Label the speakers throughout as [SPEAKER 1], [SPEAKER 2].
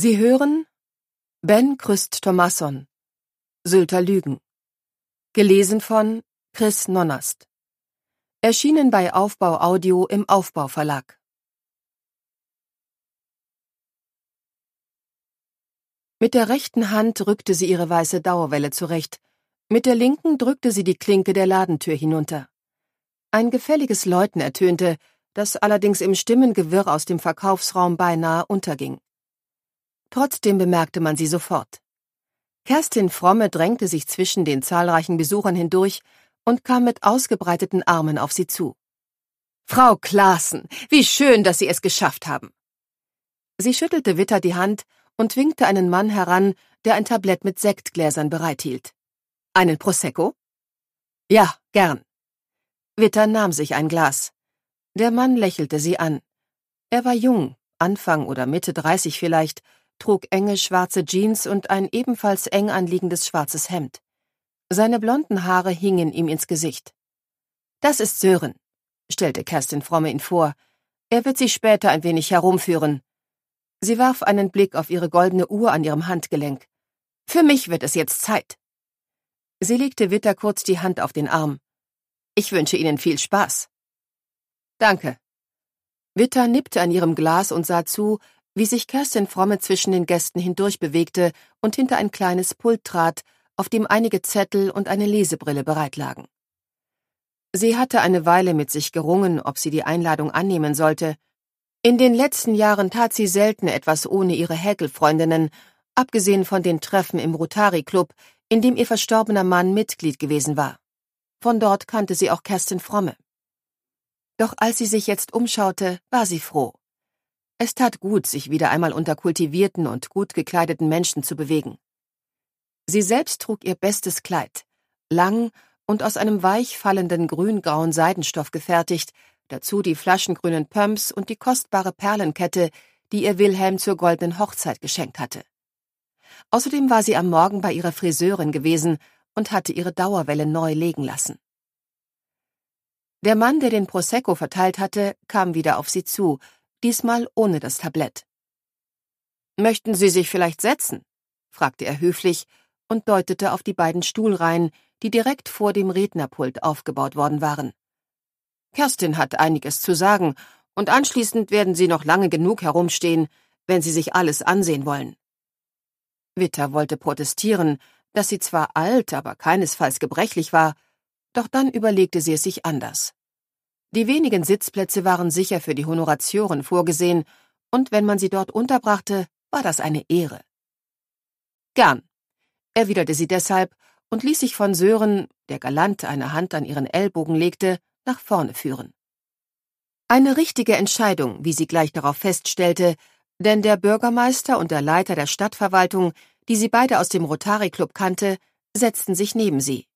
[SPEAKER 1] Sie hören Ben Christ Thomasson Sylter Lügen Gelesen von Chris Nonnast Erschienen bei Aufbau Audio im Aufbau Verlag Mit der rechten Hand rückte sie ihre weiße Dauerwelle zurecht, mit der linken drückte sie die Klinke der Ladentür hinunter. Ein gefälliges Läuten ertönte, das allerdings im Stimmengewirr aus dem Verkaufsraum beinahe unterging. Trotzdem bemerkte man sie sofort. Kerstin Fromme drängte sich zwischen den zahlreichen Besuchern hindurch und kam mit ausgebreiteten Armen auf sie zu. Frau Klaassen, wie schön, dass Sie es geschafft haben. Sie schüttelte Witter die Hand und winkte einen Mann heran, der ein Tablett mit Sektgläsern bereithielt. Einen Prosecco? Ja, gern. Witter nahm sich ein Glas. Der Mann lächelte sie an. Er war jung, Anfang oder Mitte dreißig vielleicht, trug enge schwarze Jeans und ein ebenfalls eng anliegendes schwarzes Hemd. Seine blonden Haare hingen ihm ins Gesicht. Das ist Sören, stellte Kerstin Fromme ihn vor. Er wird sie später ein wenig herumführen. Sie warf einen Blick auf ihre goldene Uhr an ihrem Handgelenk. Für mich wird es jetzt Zeit. Sie legte Witter kurz die Hand auf den Arm. Ich wünsche Ihnen viel Spaß. Danke. Witter nippte an ihrem Glas und sah zu, wie sich Kerstin Fromme zwischen den Gästen hindurch bewegte und hinter ein kleines Pult trat, auf dem einige Zettel und eine Lesebrille bereitlagen. Sie hatte eine Weile mit sich gerungen, ob sie die Einladung annehmen sollte. In den letzten Jahren tat sie selten etwas ohne ihre Häkelfreundinnen, abgesehen von den Treffen im Rotary Club, in dem ihr verstorbener Mann Mitglied gewesen war. Von dort kannte sie auch Kerstin Fromme. Doch als sie sich jetzt umschaute, war sie froh. Es tat gut, sich wieder einmal unter kultivierten und gut gekleideten Menschen zu bewegen. Sie selbst trug ihr bestes Kleid, lang und aus einem weich fallenden grüngrauen Seidenstoff gefertigt, dazu die flaschengrünen Pumps und die kostbare Perlenkette, die ihr Wilhelm zur goldenen Hochzeit geschenkt hatte. Außerdem war sie am Morgen bei ihrer Friseurin gewesen und hatte ihre Dauerwelle neu legen lassen. Der Mann, der den Prosecco verteilt hatte, kam wieder auf sie zu diesmal ohne das Tablett. Möchten Sie sich vielleicht setzen? fragte er höflich und deutete auf die beiden Stuhlreihen, die direkt vor dem Rednerpult aufgebaut worden waren. Kerstin hat einiges zu sagen, und anschließend werden Sie noch lange genug herumstehen, wenn Sie sich alles ansehen wollen. Witter wollte protestieren, dass sie zwar alt, aber keinesfalls gebrechlich war, doch dann überlegte sie es sich anders. Die wenigen Sitzplätze waren sicher für die Honoratioren vorgesehen, und wenn man sie dort unterbrachte, war das eine Ehre. Gern, erwiderte sie deshalb und ließ sich von Sören, der galant eine Hand an ihren Ellbogen legte, nach vorne führen. Eine richtige Entscheidung, wie sie gleich darauf feststellte, denn der Bürgermeister und der Leiter der Stadtverwaltung, die sie beide aus dem Rotary Club kannte, setzten sich neben sie.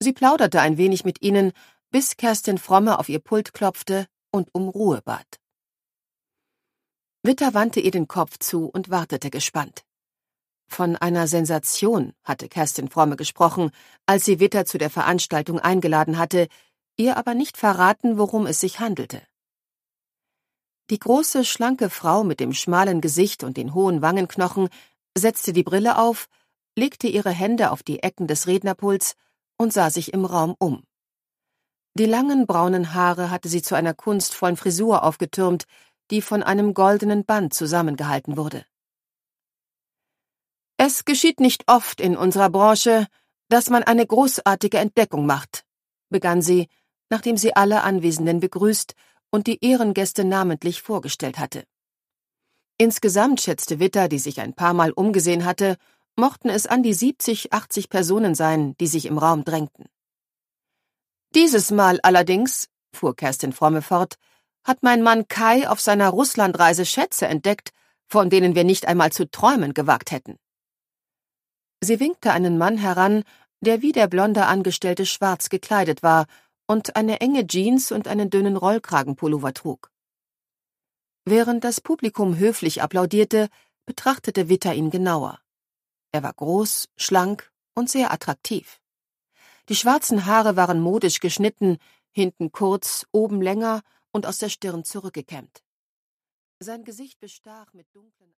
[SPEAKER 1] Sie plauderte ein wenig mit ihnen bis Kerstin Fromme auf ihr Pult klopfte und um Ruhe bat. Witter wandte ihr den Kopf zu und wartete gespannt. Von einer Sensation hatte Kerstin Fromme gesprochen, als sie Witter zu der Veranstaltung eingeladen hatte, ihr aber nicht verraten, worum es sich handelte. Die große, schlanke Frau mit dem schmalen Gesicht und den hohen Wangenknochen setzte die Brille auf, legte ihre Hände auf die Ecken des Rednerpuls und sah sich im Raum um. Die langen braunen Haare hatte sie zu einer kunstvollen Frisur aufgetürmt, die von einem goldenen Band zusammengehalten wurde. Es geschieht nicht oft in unserer Branche, dass man eine großartige Entdeckung macht, begann sie, nachdem sie alle Anwesenden begrüßt und die Ehrengäste namentlich vorgestellt hatte. Insgesamt schätzte Witter, die sich ein paar Mal umgesehen hatte, mochten es an die 70, 80 Personen sein, die sich im Raum drängten. Dieses Mal allerdings, fuhr Kerstin Fromme fort, hat mein Mann Kai auf seiner Russlandreise Schätze entdeckt, von denen wir nicht einmal zu träumen gewagt hätten. Sie winkte einen Mann heran, der wie der blonde Angestellte schwarz gekleidet war und eine enge Jeans und einen dünnen Rollkragenpullover trug. Während das Publikum höflich applaudierte, betrachtete Witter ihn genauer. Er war groß, schlank und sehr attraktiv. Die schwarzen Haare waren modisch geschnitten, hinten kurz, oben länger und aus der Stirn zurückgekämmt. Sein Gesicht bestach mit dunklen